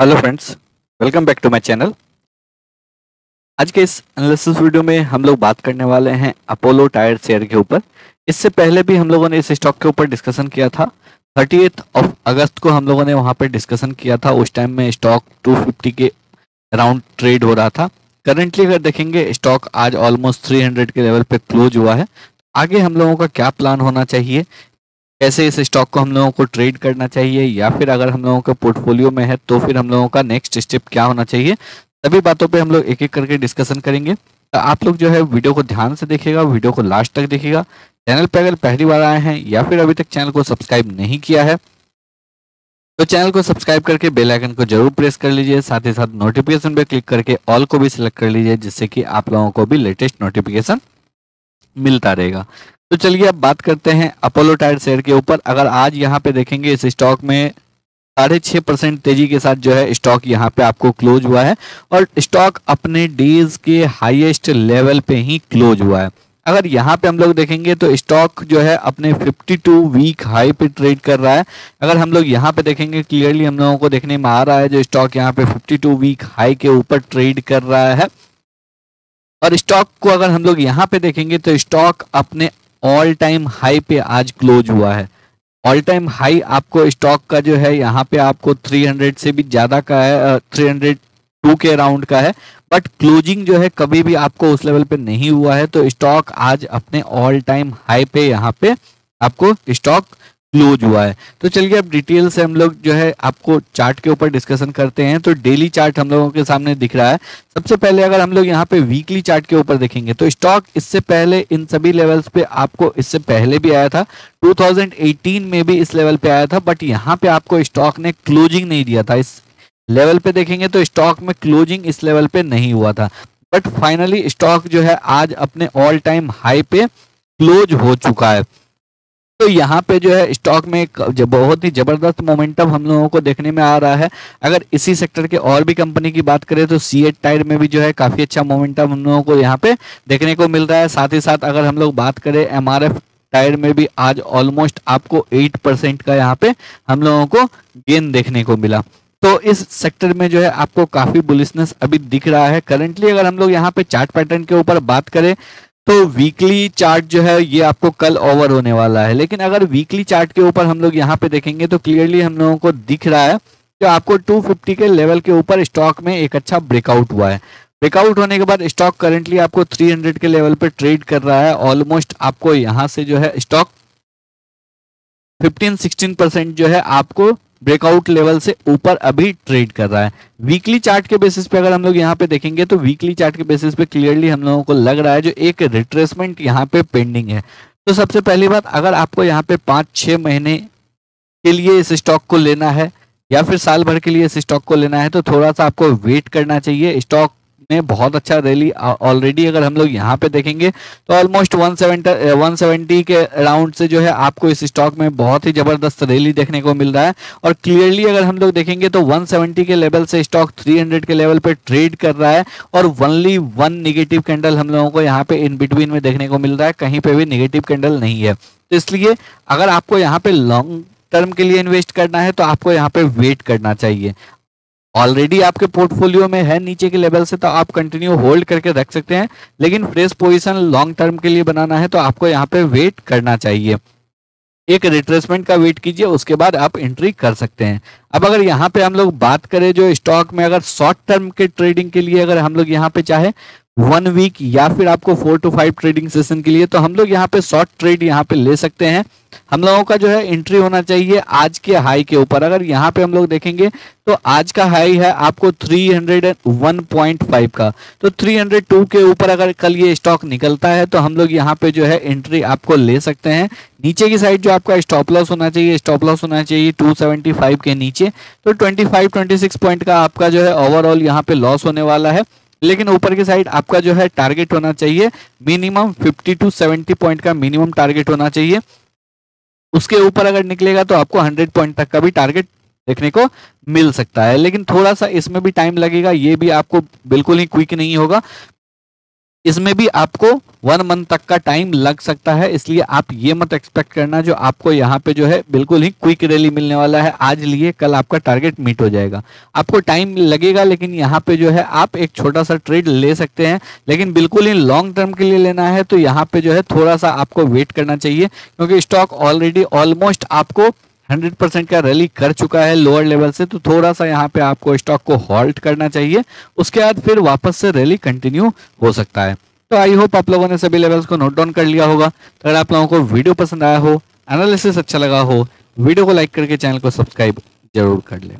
Hello friends welcome back to my channel आज के इस एनालिसिस वीडियो में हम लोग बात करने वाले हैं अपोलो टायर शेयर के ऊपर। इससे पहले भी हम लोगों ने इस स्टॉक के ऊपर डिस्कशन किया था। थर्टी ऑफ़ अगस्त को हम लोगों ने वहाँ पर डिस्कशन किया था। उस टाइम में स्टॉक 250 के अराउंड ट्रेड हो रहा था। करंटली अगर देखेंगे स्टॉक आज ऑलमोस्ट 300 के लेवल पे क्लोज हुआ है। आगे हम लोगों का क्या प्लान होना चाहिए? कैसे इस स्टॉक को हम लोगों को ट्रेड करना चाहिए या फिर अगर हम लोगों के पोर्टफोलियो में है तो फिर हम लोगों का नेक्स्ट स्टेप क्या होना चाहिए, सभी बातों पे हम लोग एक एक करके डिस्कशन करेंगे। तो आप लोग जो है वीडियो को ध्यान से देखिएगा वीडियो को लास्ट तक देखिएगा। चैनल पर अगर पहली बार आए हैं या फिर अभी तक चैनल को सब्सक्राइब नहीं किया है तो चैनल को सब्सक्राइब करके बेल आइकन को ज़रूर प्रेस कर लीजिए, साथ ही साथ नोटिफिकेशन पे क्लिक करके ऑल को भी सिलेक्ट कर लीजिए, जिससे कि आप लोगों को भी लेटेस्ट नोटिफिकेशन मिलता रहेगा। तो चलिए अब बात करते हैं अपोलो टायर शेयर के ऊपर। अगर आज यहाँ पे देखेंगे इस स्टॉक में साढ़े छः परसेंट तेज़ी के साथ जो है स्टॉक यहाँ पे आपको क्लोज हुआ है और स्टॉक अपने डेज़ के हाईएस्ट लेवल पे ही क्लोज हुआ है। अगर यहाँ पे हम लोग देखेंगे तो स्टॉक जो है अपने 52 वीक हाई पे ट्रेड कर रहा है। अगर हम लोग यहाँ पे देखेंगे क्लियरली हम लोगों को देखने में आ रहा है जो स्टॉक यहाँ पे 52 वीक हाई के ऊपर ट्रेड कर रहा है। और स्टॉक को अगर हम लोग यहाँ पे देखेंगे तो स्टॉक अपने ऑल टाइम हाई पे आज क्लोज हुआ है। ऑल टाइम हाई आपको स्टॉक का जो है, यहाँ पे आपको 300 से भी ज़्यादा का है थ्री हंड्रेड टू के अराउंड का है। बट क्लोजिंग जो है कभी भी आपको उस लेवल पे नहीं हुआ है तो स्टॉक आज अपने ऑल टाइम हाई पे यहाँ पे आपको स्टॉक क्लोज हुआ है। तो चलिए अब डिटेल से हम लोग जो है आपको चार्ट के ऊपर डिस्कशन करते हैं। तो डेली चार्ट हम लोगों के सामने दिख रहा है। सबसे पहले अगर हम लोग यहाँ पे वीकली चार्ट के ऊपर देखेंगे तो स्टॉक इससे पहले इन सभी लेवल्स पे आपको इससे पहले भी आया था। 2018 में भी इस लेवल पे आया था बट यहाँ पे आपको स्टॉक ने क्लोजिंग नहीं दिया था। इस लेवल पे देखेंगे तो स्टॉक में क्लोजिंग इस लेवल पे नहीं हुआ था। बट फाइनली स्टॉक जो है आज अपने ऑल टाइम हाई पे क्लोज हो चुका है। तो यहाँ पे जो है स्टॉक में बहुत ही ज़बरदस्त मोमेंटम हम लोगों को देखने में आ रहा है। अगर इसी सेक्टर के और भी कंपनी की बात करें तो सी एट टायर में भी जो है काफ़ी अच्छा मोमेंटम हम लोगों को यहाँ पे देखने को मिल रहा है। साथ ही साथ अगर हम लोग बात करें एमआरएफ टायर में भी आज ऑलमोस्ट आपको एट परसेंट का यहाँ पे हम लोगों को गेन देखने को मिला। तो इस सेक्टर में जो है आपको काफ़ी बुलिसनेस अभी दिख रहा है। करंटली अगर हम लोग यहाँ पे चार्ट पैटर्न के ऊपर बात करें तो वीकली चार्ट जो है, ये आपको कल ओवर होने वाला है। लेकिन अगर वीकली चार्ट के ऊपर हम लोग यहाँ पे देखेंगे तो क्लियरली हम लोगों को दिख रहा है कि आपको 250 के लेवल के ऊपर स्टॉक में एक अच्छा ब्रेकआउट हुआ है। ब्रेकआउट होने के बाद स्टॉक करेंटली आपको 300 के लेवल पर ट्रेड कर रहा है। ऑलमोस्ट आपको यहाँ से जो है स्टॉक 15-16 परसेंट जो है आपको ब्रेकआउट लेवल से ऊपर अभी ट्रेड कर रहा है। वीकली चार्ट के बेसिस पे अगर हम लोग यहाँ पे देखेंगे तो वीकली चार्ट के बेसिस पे क्लियरली हम लोगों को लग रहा है जो एक रिट्रेसमेंट यहाँ पे पेंडिंग है। तो सबसे पहली बात, अगर आपको यहाँ पे पाँच छह महीने के लिए इस स्टॉक को लेना है, या फिर साल भर के लिए इस स्टॉक को लेना है तो थोड़ा सा आपको वेट करना चाहिए। स्टॉक में बहुत अच्छा रैली ऑलरेडी अगर हम लोग यहाँ पे देखेंगे तो ऑलमोस्ट 170 170 के अराउंड से जो है आपको इस स्टॉक में बहुत ही ज़बरदस्त रैली देखने को मिल रहा है। और क्लियरली अगर हम लोग देखेंगे तो 170 के लेवल से स्टॉक 300 के लेवल पे ट्रेड कर रहा है और वनली वन निगेटिव कैंडल हम लोगों को यहाँ पे इन बिटवीन में देखने को मिल रहा है, कहीं पे भी निगेटिव कैंडल नहीं है। तो इसलिए अगर आपको यहाँ पे लॉन्ग टर्म के लिए इन्वेस्ट करना है तो आपको यहाँ पे वेट करना चाहिए। ऑलरेडी आपके पोर्टफोलियो में है, नीचे के लेवल से तो आप कंटिन्यू होल्ड करके रख सकते हैं, लेकिन फ्रेश पोजिशन लॉन्ग टर्म के लिए बनाना है तो आपको यहाँ पे वेट करना चाहिए। एक रिट्रेसमेंट का वेट कीजिए, उसके बाद आप एंट्री कर सकते हैं। अब अगर यहाँ पे हम लोग बात करें, जो स्टॉक में अगर शॉर्ट टर्म के ट्रेडिंग के लिए अगर हम लोग यहाँ पे चाहे वन वीक या फिर आपको four to five trading session के लिए तो हम लोग यहाँ पे शॉर्ट ट्रेड यहाँ पे ले सकते हैं। हम लोगों का जो है एंट्री होना चाहिए आज के हाई के ऊपर। अगर यहाँ पे हम लोग देखेंगे तो आज का हाई है आपको 301.5 का। तो 302 के ऊपर अगर कल ये स्टॉक निकलता है तो हम लोग यहाँ पे जो है एंट्री आपको ले सकते हैं। नीचे की साइड जो आपका स्टॉप लॉस होना चाहिए स्टॉप लॉस होना चाहिए 275 के नीचे। तो 25 26 पॉइंट का आपका जो है ओवरऑल यहाँ पे लॉस होने वाला है। लेकिन ऊपर की साइड आपका जो है टारगेट होना चाहिए मिनिमम 50 टू 70 पॉइंट का मिनिमम टारगेट होना चाहिए। उसके ऊपर अगर निकलेगा तो आपको 100 पॉइंट तक का भी टारगेट देखने को मिल सकता है। लेकिन थोड़ा सा इसमें भी टाइम लगेगा, ये भी आपको बिल्कुल ही क्विक नहीं होगा। इसमें भी आपको वन मंथ तक का टाइम लग सकता है, इसलिए आप ये मत एक्सपेक्ट करना जो आपको यहाँ पे जो है बिल्कुल ही क्विक रैली मिलने वाला है। आज लिए कल आपका टारगेट मीट हो जाएगा। आपको टाइम लगेगा, लेकिन यहाँ पे जो है आप एक छोटा सा ट्रेड ले सकते हैं, लेकिन बिल्कुल ही लॉन्ग टर्म के लिए लेना है तो यहाँ पे जो है थोड़ा सा आपको वेट करना चाहिए, क्योंकि स्टॉक ऑलरेडी ऑलमोस्ट आपको 100 परसेंट का रैली कर चुका है लोअर लेवल से तो थोड़ा सा यहाँ पे आपको स्टॉक को हॉल्ट करना चाहिए। उसके बाद फिर वापस से रैली कंटिन्यू हो सकता है। तो आई होप आप लोगों ने सभी लेवल्स को नोट डाउन कर लिया होगा। तो अगर आप लोगों को वीडियो पसंद आया हो एनालिसिस अच्छा लगा हो वीडियो को लाइक करके चैनल को सब्सक्राइब ज़रूर कर लें।